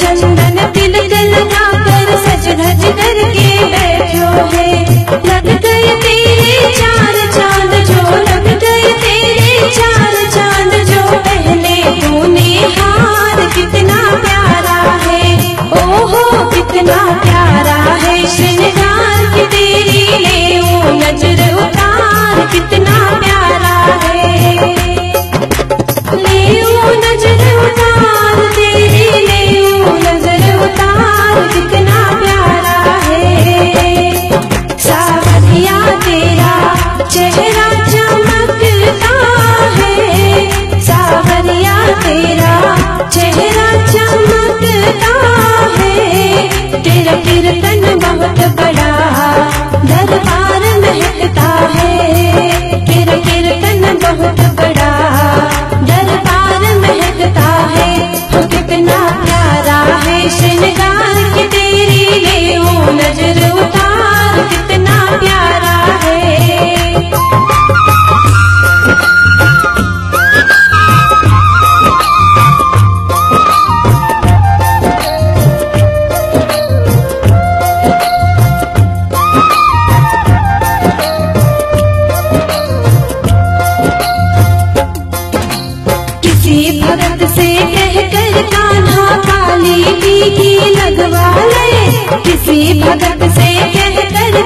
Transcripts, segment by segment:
चंदन तिल तिल लाकर सज धज करके बैठो है। बहुत बड़ा। दरबार महकता है तो कितना प्यारा है श्रृंगार। औरत से कहकर कान्हा काली की लगवा ले। किसी भगत से कहकर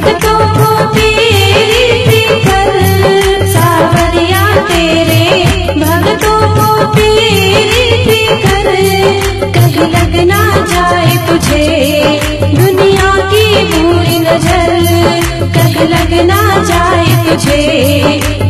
सबको तेरी तेरे भक्तों को तेरी कर कहीं लग ना जाए तुझे दुनिया की नज़र, कहीं लग जाए तुझे